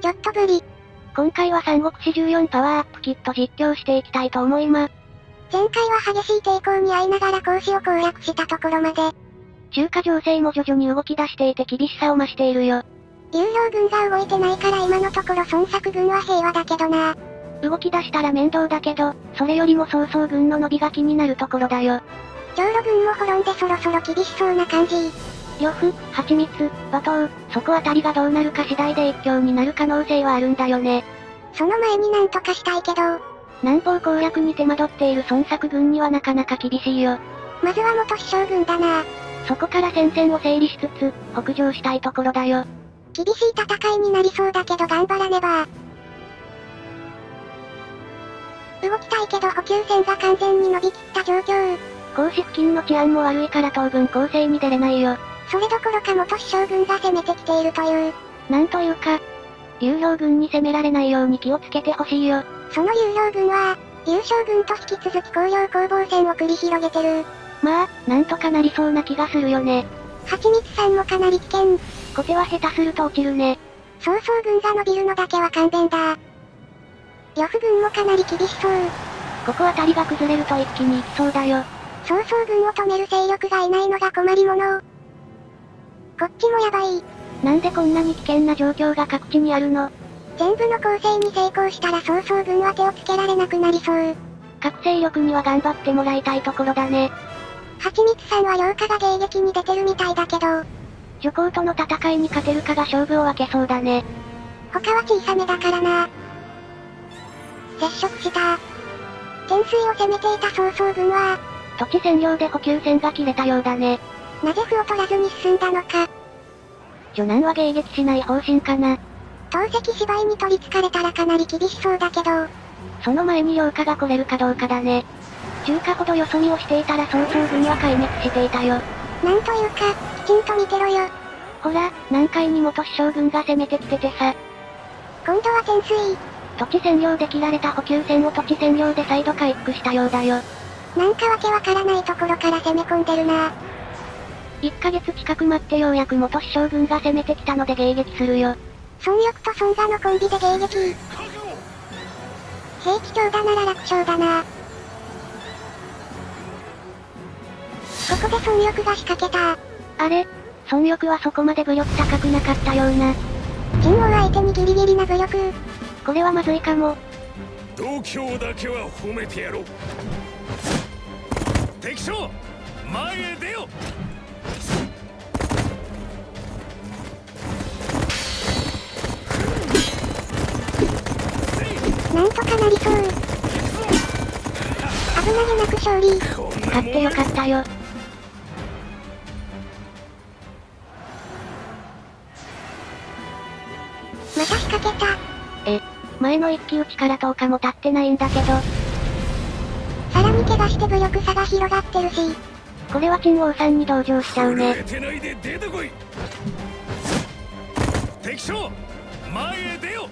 ちょっとぶり。今回は三国志14パワーアップキット実況していきたいと思いま。前回は激しい抵抗に遭いながら講師を攻略したところまで。中華情勢も徐々に動き出していて厳しさを増しているよ。流氷軍が動いてないから今のところ孫作軍は平和だけどな。動き出したら面倒だけど、それよりも曹操軍の伸びが気になるところだよ。長路軍も滅んでそろそろ厳しそうな感じ。呂布、蜂蜜、馬頭、そこあたりがどうなるか次第で一強になる可能性はあるんだよね。その前になんとかしたいけど。南方攻略に手間取っている孫作軍にはなかなか厳しいよ。まずは元首相軍だな。そこから戦線を整理しつつ、北上したいところだよ。厳しい戦いになりそうだけど頑張らねば。動きたいけど補給線が完全に伸びきった状況。講師付近の治安も悪いから当分攻勢に出れないよ。それどころか元首相軍が攻めてきているという。なんというか、流氷軍に攻められないように気をつけてほしいよ。その流氷軍は、優勝軍と引き続き工業攻防戦を繰り広げてる。まあ、なんとかなりそうな気がするよね。蜂蜜さんもかなり危険。小手は下手すると落ちるね。曹操軍が伸びるのだけは勘弁だ。呂布軍もかなり厳しそう。ここあたりが崩れると一気に行きそうだよ。曹操軍を止める勢力がいないのが困りもの。こっちもやばい。なんでこんなに危険な状況が各地にあるの？全部の攻勢に成功したら曹操軍は手をつけられなくなりそう。各勢力には頑張ってもらいたいところだね。蜂蜜さんは良化が迎撃に出てるみたいだけど。女皇との戦いに勝てるかが勝負を分けそうだね。他は小さめだからな。接触した。天水を攻めていた曹操軍は、土地占領で補給線が切れたようだね。なぜ歩を取らずに進んだのか。女難は迎撃しない方針かな。投石芝居に取り憑かれたらかなり厳しそうだけど。その前に良化が来れるかどうかだね。中華ほどよそ見をしていたら曹操軍は壊滅していたよ。なんというか、きちんと見てろよ。ほら、南海に元首相軍が攻めてきててさ。今度は天水。土地占領で切られた補給線を土地占領で再度回復したようだよ。なんかわけわからないところから攻め込んでるな。1ヶ月近く待ってようやく元首相軍が攻めてきたので迎撃するよ。孫力と孫我のコンビで迎撃。兵器長だなら楽勝だな。ここで孫力が仕掛けた。あれ孫力はそこまで武力高くなかったような。金王相手にギリギリな武力。これはまずいかも。度胸だけは褒めてやろう。敵将前へ出よなんとかなりそう。危なげなく勝利。勝ってよかったよ。また仕掛けた。え、前の一騎打ちから10日も経ってないんだけど。さらに怪我して武力差が広がってるし。これは陳王さんに同情しちゃうね。敵将前へ出よ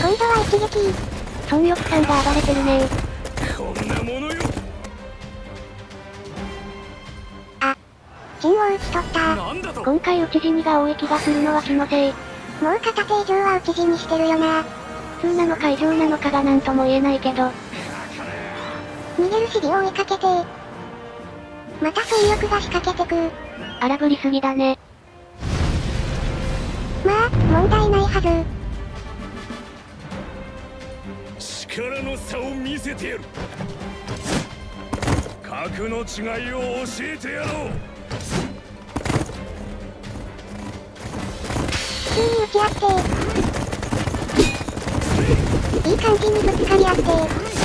今度は一撃。孫力さんが暴れてるねこんなものよあ、陣を打ち取った今回討ち死にが多い気がするのは気のせい。もう片手以上は討ち死にしてるよな。普通なのか異常なのかが何とも言えないけど。逃げるシビを追いかけてまた孫力が仕掛けてく荒ぶりすぎだね。まあ、問題ないはず。力の差を見せてやる格の違いを教えてやろう普通に打ち合っていい感じにぶつかり合って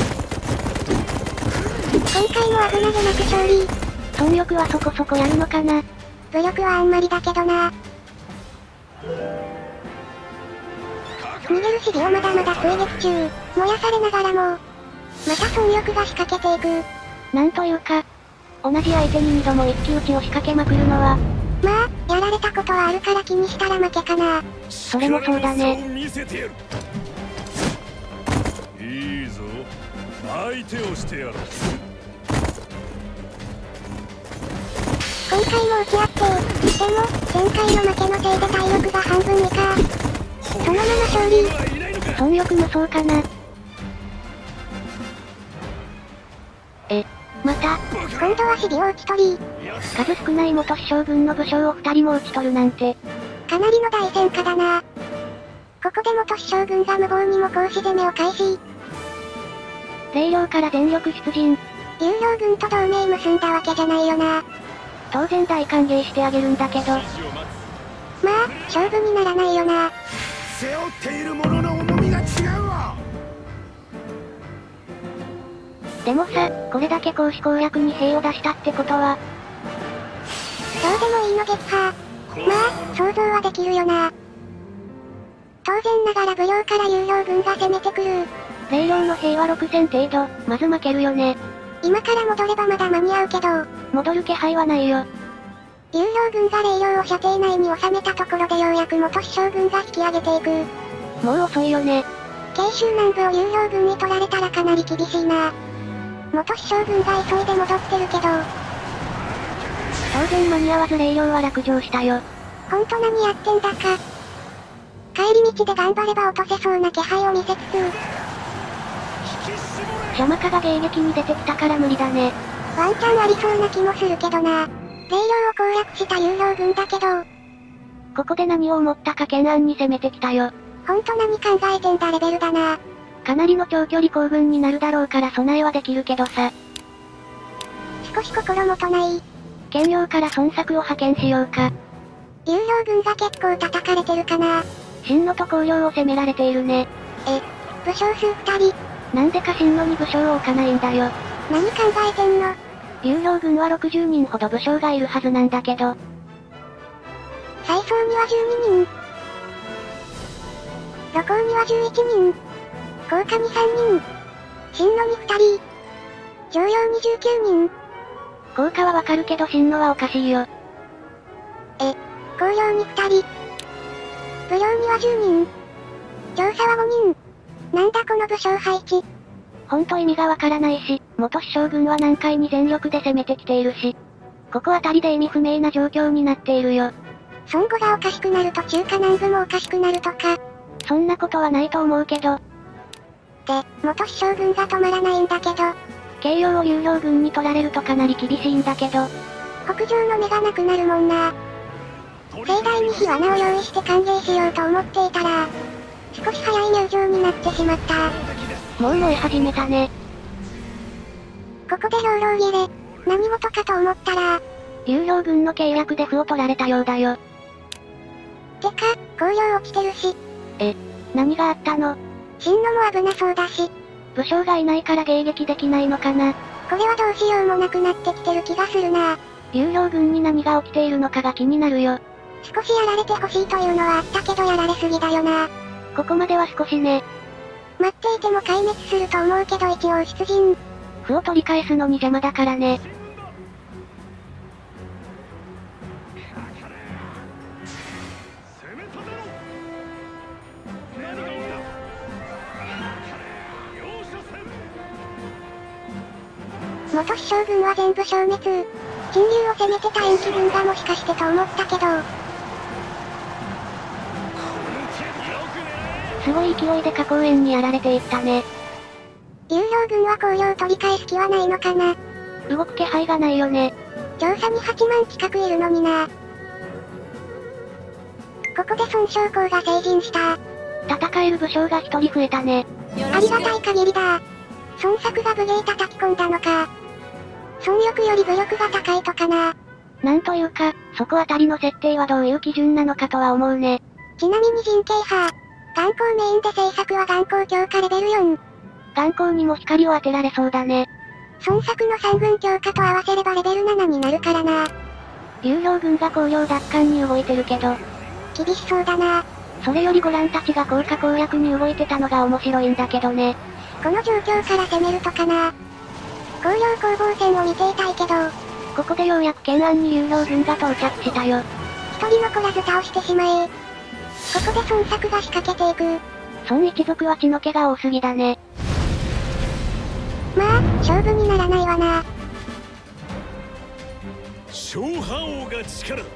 今回も危なげなく勝利孫力はそこそこやるのかな？武力はあんまりだけどな。逃げるシビをまだまだ追撃中燃やされながらもまた孫力が仕掛けていく。なんというか同じ相手に2度も一騎打ちを仕掛けまくるのは。まあやられたことはあるから気にしたら負けかな。それもそうだね。いいぞ。相手をしてやろう今回も打ち合ってでも前回の負けのせいで体力が半分以下。そのまま勝利。はいないのか損力無双かな。え、また、今度は守備を打ち取り、数少ない元師将軍の武将を二人も打ち取るなんて、かなりの大戦果だな。ここで元師将軍が無謀にも格子攻めを開始。霊領から全力出陣。有料軍と同盟結んだわけじゃないよな。当然大歓迎してあげるんだけど、まあ、勝負にならないよな。背負っているものの重みが違うわでもさ、これだけ公私攻略に兵を出したってことは、どうでもいいの撃破。まあ、想像はできるよな。当然ながら武領から有料軍が攻めてくる。霊領の兵は6000程度、まず負けるよね。今から戻ればまだ間に合うけど、戻る気配はないよ。有料軍が霊領を射程内に収めたところでようやく元師将軍が引き上げていく。もう遅いよね。慶州南部を有料軍に取られたらかなり厳しいな。元師将軍が急いで戻ってるけど、当然間に合わず霊領は落城したよ。ほんと何やってんだか。帰り道で頑張れば落とせそうな気配を見せつつ、邪魔かが迎撃に出てきたから無理だね。ワンチャンありそうな気もするけどな。霊領を攻略した有料軍だけど、ここで何を思ったか懸案に攻めてきたよ。ほんと何考えてんだレベルだな。かなりの長距離行軍になるだろうから備えはできるけどさ。少し心もとない。兼用から孫作を派遣しようか。有料軍が結構叩かれてるかな。真野と光陵を攻められているね。え、武将数二人、なんでか真野に武将を置かないんだよ。何考えてんの？有料軍は60人ほど武将がいるはずなんだけど、最層には12人。露光には11人。高架に3人。進路に2人。常用に19人。効果はわかるけど真野はおかしいよ。高陵に2人。武領には10人。調査は5人。なんだこの武将配置。ほんと意味がわからないし、元師将軍は南海に全力で攻めてきているし、ここあたりで意味不明な状況になっているよ。孫悟がおかしくなると中華南部もおかしくなるとか。そんなことはないと思うけど、で、元師将軍が止まらないんだけど、慶応を有料軍に取られるとかなり厳しいんだけど、北上の目がなくなるもんな。盛大に火罠を用意して歓迎しようと思っていたら、少し早い入場になってしまった。もう燃え始めたね。ここで兵糧切れ。何事かと思ったら、有料軍の契約で歩を取られたようだよ。てか、工業落ちてるし、何があったの？進路も危なそうだし、武将がいないから迎撃できないのかな？これはどうしようもなくなってきてる気がするな。有料軍に何が起きているのかが気になるよ。少しやられてほしいというのはあったけどやられすぎだよな。ここまでは少しね。待っていても壊滅すると思うけど一応出陣。歩を取り返すのに邪魔だからね。元師将軍は全部消滅。金龍を攻めてた延期軍がもしかしてと思ったけど、すごい勢いで加工園にやられていったね。有料軍は工業を取り返す気はないのかな。動く気配がないよね。調査に8万近くいるのにな。ここで孫将校が成人した。戦える武将が一人増えたね。ありがたい限りだ。孫作が武芸叩き込んだのか。孫力より武力が高いとかな。なんというか、そこあたりの設定はどういう基準なのかとは思うね。ちなみに人形派。眼光メインで制作は眼光強化レベル4。眼光にも光を当てられそうだね。孫作の三軍強化と合わせればレベル7になるからな。有料軍が工業奪還に動いてるけど、厳しそうだな。それよりご覧たちが効果攻略に動いてたのが面白いんだけどね。この状況から攻めるとかな。工業攻防戦を見ていたいけど、ここでようやく懸案に有料軍が到着したよ。一人残らず倒してしまえ。ここで孫作が仕掛けていく。孫一族は血の気が多すぎだね。まあ、勝負にならないわな。小覇王が力だ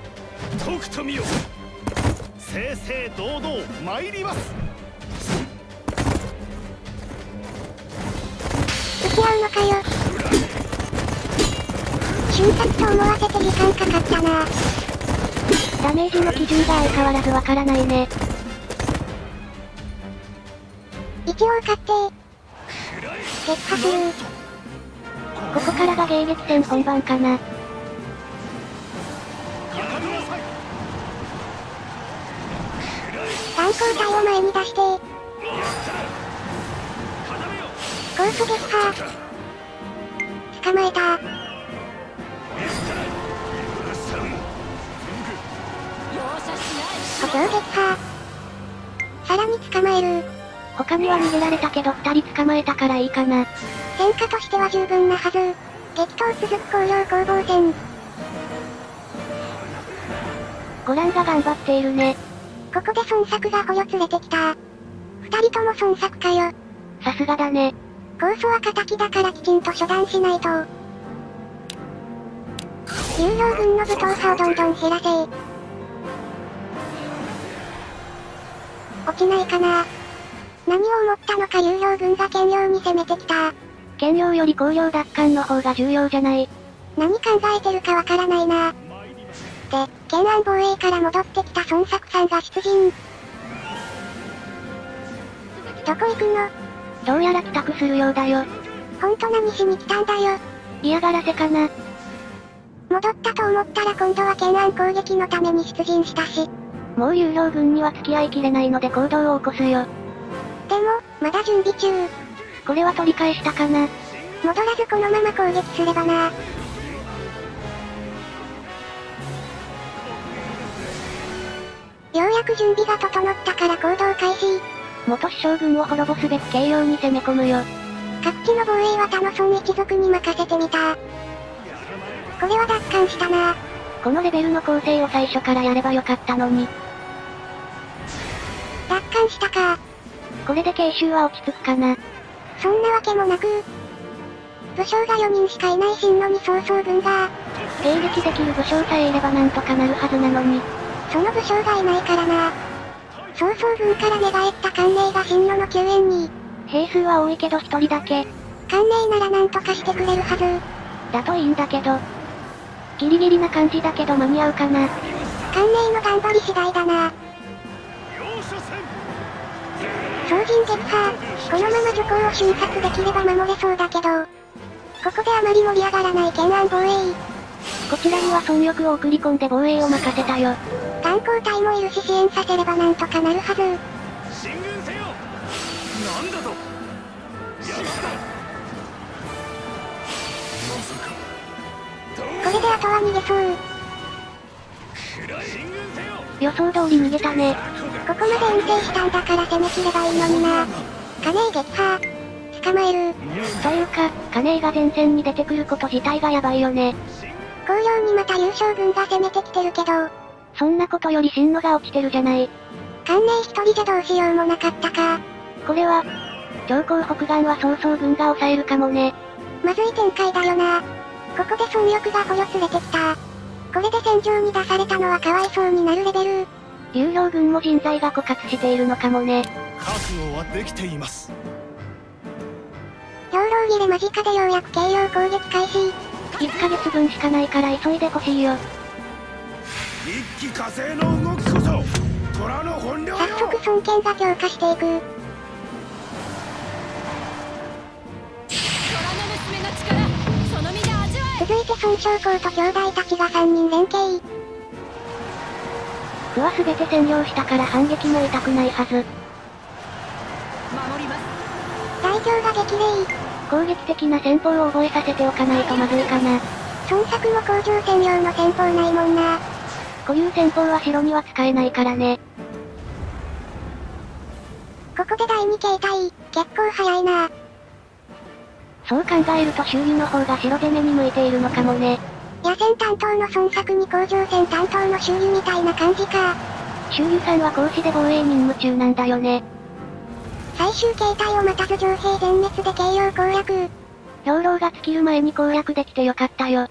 とくと見よ正々堂々参ります打ち合うのかよ。瞬殺と思わせて時間かかったな。ダメージの基準が相変わらずわからないね。一応確定。撃破する。ここからが迎撃戦本番かな。弾光体を前に出して、コース撃破。捕まえた。補強撃破。さらに捕まえる。他には逃げられたけど二人捕まえたからいいかな。戦果としては十分なはず。激闘続く工業攻防戦。ゴランが頑張っているね。ここで孫作が捕虜連れてきた。二人とも孫作かよ。さすがだね。構想は仇だからきちんと処断しないと。有料軍の武闘派をどんどん減らせ落ちないかな何を思ったのか有料軍が兼用に攻めてきた。兼用より工業奪還の方が重要じゃない。何考えてるかわからないな。で、懸案防衛から戻ってきた孫作さんが出陣。どこ行くの？どうやら帰宅するようだよ。ほんと何しに来たんだよ。嫌がらせかな。戻ったと思ったら今度は懸案攻撃のために出陣したし。もう有料軍には付き合いきれないので行動を起こすよ。でも、まだ準備中。これは取り返したかな。戻らずこのまま攻撃すればな。ようやく準備が整ったから行動開始。元首将軍を滅ぼすべく軽量に攻め込むよ。各地の防衛は他の孫一族に任せてみた。これは奪還したな。このレベルの構成を最初からやればよかったのに。奪還したか。これで慶州は落ち着くかな。そんなわけもなく。武将が4人しかいない進路に曹操軍が、迎撃できる武将さえいればなんとかなるはずなのに。その武将がいないからな。曹操軍から寝返った関連が進路の救援に、兵数は多いけど一人だけ。関連ならなんとかしてくれるはず。だといいんだけど。ギリギリな感じだけど間に合うかな。関連の頑張り次第だな。容赦せん総人撃破。このまま徐行を瞬殺できれば守れそうだけど。ここであまり盛り上がらない懸案防衛。こちらには孫力を送り込んで防衛を任せたよ。眼光隊もいるし支援させればなんとかなるはず。進軍せよなんだとこれであとは逃げそう。予想通り逃げたね。ここまで遠征したんだから攻め切ればいいのにな。カネイ撃破。捕まえる。というか、カネイが前線に出てくること自体がやばいよね。紅葉にまた優勝軍が攻めてきてるけど、そんなことより進路が落ちてるじゃない。関連一人じゃどうしようもなかったか。これは、超高北岸は曹操軍が抑えるかもね。まずい展開だよな。ここで孫力が捕虜連れてきた。これで戦場に出されたのはかわいそうになるレベル。流量軍も人材が枯渇しているのかもね。覚悟はできています兵糧切れ間近でようやく軽量攻撃開始。1ヶ月分しかないから急いでほしいよ。一気火星の動きこそ虎の本領よ早速孫権が強化していく。続いて孫将校と兄弟たちが3人連携。区は全て占領したから反撃も痛くないはず。守ります大将が激励。攻撃的な戦法を覚えさせておかないとまずいかな。孫作も工場専用の戦法ないもんな。固有戦法は城には使えないからね。ここで第2形態、結構早いな。そう考えると周囲の方が城攻めに向いているのかもね。野戦担当の孫作に工場戦担当の周囲みたいな感じか。周囲さんは講師で防衛任務中なんだよね。最終形態を待たず城兵全滅で軽量攻略。兵糧が尽きる前に攻略できてよかったよ。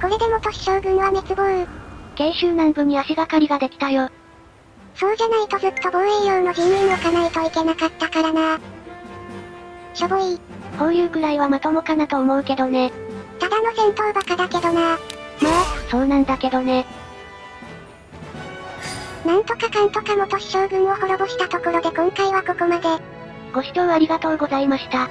これで元首将軍は滅亡。慶州南部に足がかりができたよ。そうじゃないとずっと防衛用の人員置かないといけなかったからな。しょぼい。放流くらいはまともかなと思うけどね。ただの戦闘バカだけどな。まあ、そうなんだけどね。なんとかかんとか元氏将軍を滅ぼしたところで今回はここまで。ご視聴ありがとうございました。